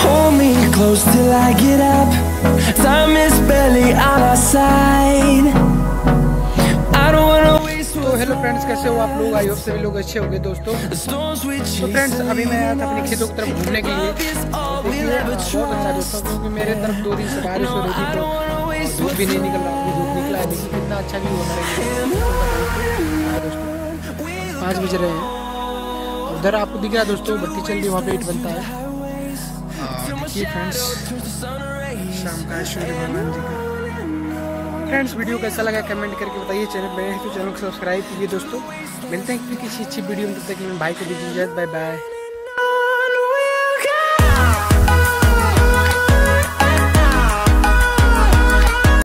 Hold me close till I get up. Time is barely on our side. तो hello friends कैसे हो आप लोग आई होप सभी लोग अच्छे होंगे दोस्तों तो फ्रेंड्स अभी मैं आया था अपने खेतों की तरफ़ घूमने के लिए देखिए बहुत अच्छा दोस्तों क्योंकि मेरे तरफ़ दो दिन से बारिश हो रही थी तो धूप भी नहीं निकल रहा अभी धूप निकला है देखिए कितना अच्छा व्यू हो रहा है। पाँच बज रहे हैं। उधर आपको दिख रहा है दोस्तों बत्ती चल रही वहाँ पे ईट बनता है। हाँ, देखिए फ्रेंड्स शाम का सूर्य भगवान जी का। फ्रेंड्स वीडियो कैसा लगा कमेंट करके बताइए चैनल पे तो चैनल को सब्सक्राइब कीजिए दोस्तों। मिलते हैं किसी अच्छी वीडियो में तब तक भाई को दीजिए बाय बाय